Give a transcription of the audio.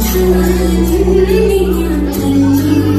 春雨去，你问春